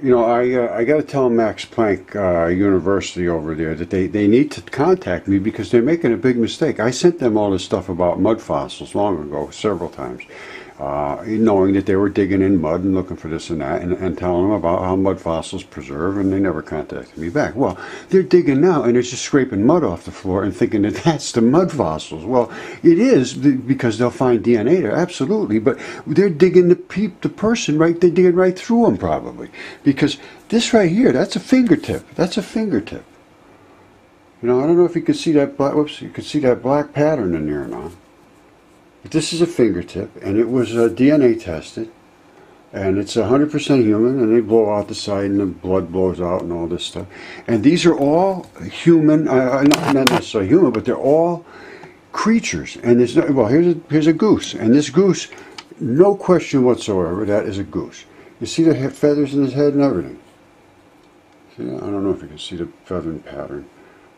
You know, I uh, I got to tell Max Planck uh, University over there that they, they need to contact me because they're making a big mistake. I sent them all this stuff about mud fossils long ago, several times, uh, knowing that they were digging in mud and looking for this and that, and, and telling them about how mud fossils preserve, and they never contacted me back. Well, they're digging now, and they're just scraping mud off the floor and thinking that that's the mud fossils. Well, it is because they'll find DNA there, absolutely, but they're digging the peep, the person right, they're digging right through them probably, because this right here, that's a fingertip. That's a fingertip. You know, I don't know if you can see that black. Whoops, you can see that black pattern in there now. But this is a fingertip, and it was uh, DNA tested, and it's 100% human, and they blow out the side, and the blood blows out, and all this stuff. And these are all human, uh, not necessarily human, but they're all creatures. And there's no, well, here's a, here's a goose, and this goose, no question whatsoever, that is a goose. You see the feathers in his head and everything. See, I don't know if you can see the feathering pattern,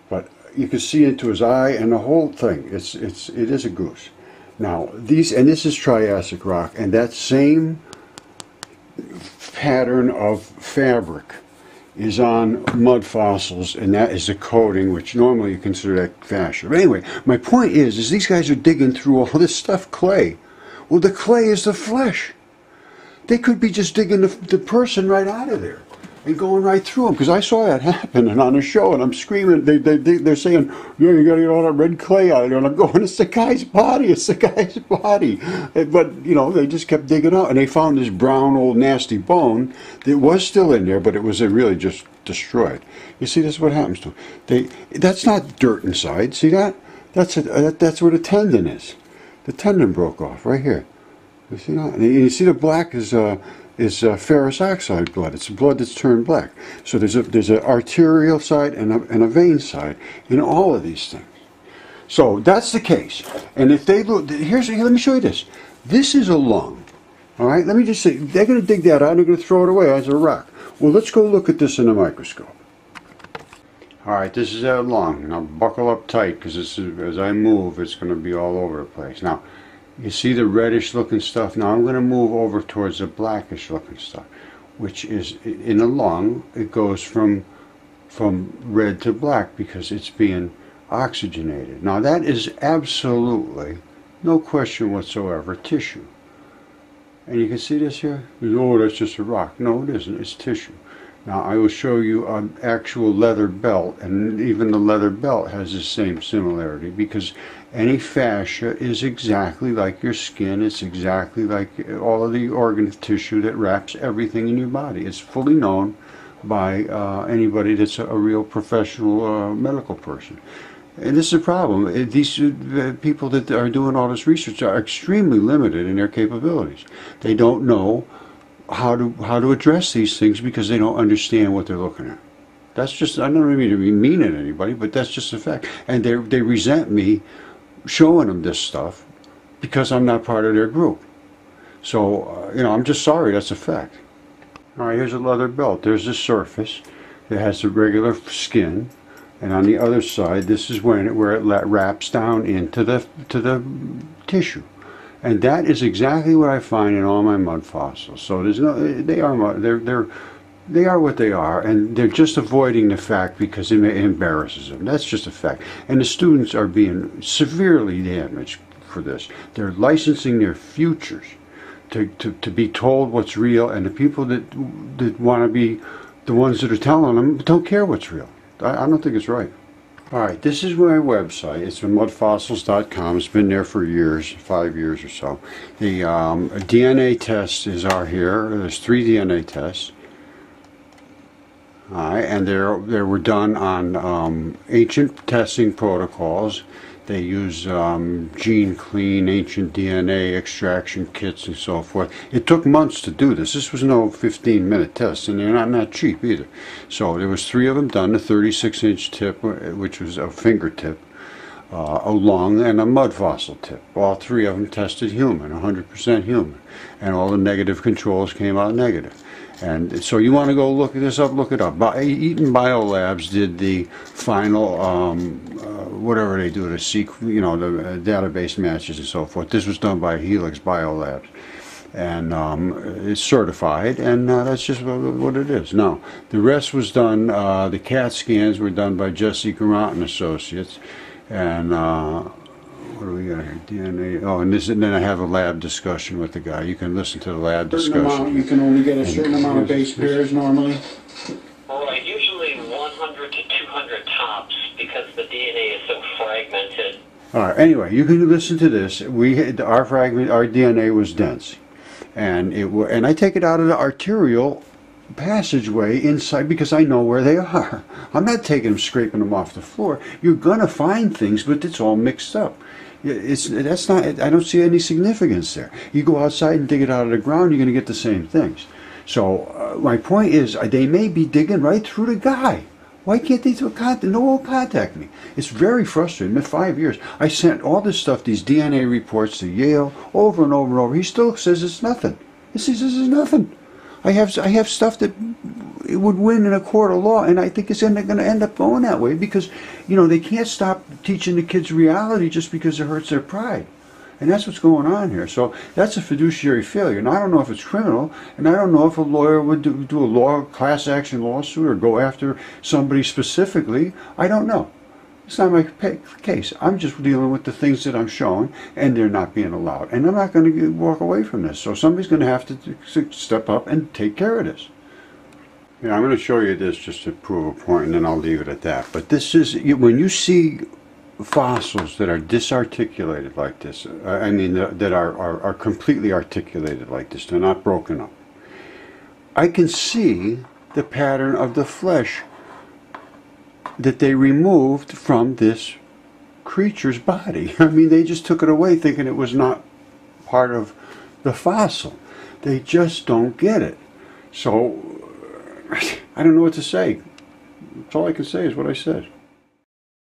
but you can see into his eye and the whole thing. It's it's it is a goose. Now, these, and this is Triassic rock, and that same pattern of fabric is on mud fossils, and that is a coating, which normally you consider that fascia. But anyway, my point is, is these guys are digging through all this stuff, clay. Well, the clay is the flesh. They could be just digging the, the person right out of there and going right through them because I saw that happen and on a show and I'm screaming they, they, they, they're saying yeah you gotta get all that red clay out of there. And I'm going it's the guy's body it's the guy's body. But you know they just kept digging out and they found this brown old nasty bone that was still in there but it was really just destroyed. You see this is what happens to them they that's not dirt inside see that? That's a, that, that's where the tendon is. The tendon broke off right here. You see that? And you see the black is uh is uh, ferrous oxide blood. It's blood that's turned black. So there's a there's an arterial side and a, and a vein side in all of these things. So that's the case. And if they look, here's here, let me show you this. This is a lung. All right. Let me just say they're going to dig that out. and They're going to throw it away as a rock. Well, let's go look at this in a microscope. All right, this is a lung. Now buckle up tight because as I move, it's going to be all over the place. Now you see the reddish looking stuff? Now I'm going to move over towards the blackish looking stuff which is in the lung it goes from from red to black because it's being oxygenated. Now that is absolutely no question whatsoever tissue. And you can see this here? Oh that's just a rock. No it isn't. It's tissue now I will show you an actual leather belt and even the leather belt has the same similarity because any fascia is exactly like your skin. It's exactly like all of the organ tissue that wraps everything in your body. It's fully known by uh, anybody that's a, a real professional uh, medical person. And this is a problem. These uh, people that are doing all this research are extremely limited in their capabilities. They don't know how to how to address these things because they don't understand what they're looking at. That's just I don't mean to be mean at anybody, but that's just a fact. And they they resent me showing them this stuff because I'm not part of their group. So uh, you know I'm just sorry. That's a fact. All right, here's a leather belt. There's the surface. It has the regular skin, and on the other side, this is when it, where it wraps down into the to the tissue. And that is exactly what I find in all my mud fossils. So there's no, they are, they're, they're, they are what they are, and they're just avoiding the fact because it embarrasses them. That's just a fact. And the students are being severely damaged for this. They're licensing their futures to, to, to be told what's real, and the people that, that want to be the ones that are telling them don't care what's real. I, I don't think it's right. Alright, this is my website. It's mudfossils.com. It's been there for years, five years or so. The um, DNA test is are here. There's three DNA tests. Alright, and they were done on um, ancient testing protocols they use um, gene clean, ancient DNA extraction kits and so forth. It took months to do this. This was no 15 minute test and they're not, not cheap either. So there was three of them done, a 36 inch tip, which was a fingertip, uh, a lung, and a mud fossil tip. All three of them tested human, 100% human. And all the negative controls came out negative. And so you want to go look this up, look it up. Eaton Biolabs did the final, um, uh, whatever they do to seek, you know, the uh, database matches and so forth. This was done by Helix Biolabs. and um, it's certified, and uh, that's just what, what it is. Now, the rest was done. Uh, the CAT scans were done by Jesse Garant and Associates, and uh, what do we got here? DNA. Oh, and this, and then I have a lab discussion with the guy. You can listen to the lab certain amount, discussion. you can only get a certain amount of base pairs normally. Right, usually 100 to 200 tops because the DNA is so fragmented. All right. Anyway, you can listen to this. We had, our fragment, our DNA was dense, and it and I take it out of the arterial passageway inside because I know where they are. I'm not taking them, scraping them off the floor. You're gonna find things, but it's all mixed up. It's that's not. I don't see any significance there. You go outside and dig it out of the ground, you're gonna get the same things. So uh, my point is, uh, they may be digging right through the guy. Why can't they contact? No one contact me. It's very frustrating. In five years, I sent all this stuff, these DNA reports to Yale, over and over and over. He still says it's nothing. He says this is nothing. I have I have stuff that it would win in a court of law, and I think it's going to end up going that way because, you know, they can't stop teaching the kids reality just because it hurts their pride. And that's what's going on here. So that's a fiduciary failure. And I don't know if it's criminal, and I don't know if a lawyer would do, do a law class action lawsuit or go after somebody specifically. I don't know. It's not my case. I'm just dealing with the things that I'm showing, and they're not being allowed. And I'm not going to walk away from this. So somebody's going to have to step up and take care of this. Yeah, I'm going to show you this just to prove a point, and then I'll leave it at that. But this is when you see fossils that are disarticulated like this. uh, I mean, that are, are, are completely articulated like this. They're not broken up. I can see the pattern of the flesh that they removed from this creature's body. I mean, they just took it away thinking it was not part of the fossil. They just don't get it. So, I don't know what to say. That's all I can say is what I said.